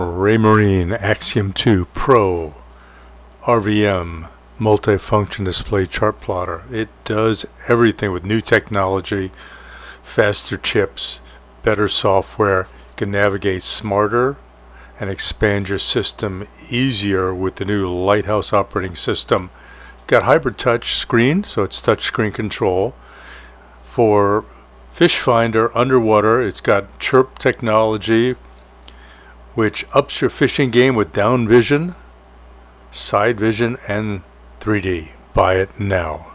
Raymarine Axiom 2 Pro RVM multifunction display chart plotter. It does everything with new technology, faster chips, better software. You can navigate smarter and expand your system easier with the new Lighthouse operating system. It's got hybrid touch screen, so it's touch screen control. For Fish Finder underwater, it's got chirp technology which ups your fishing game with down vision, side vision, and 3D. Buy it now.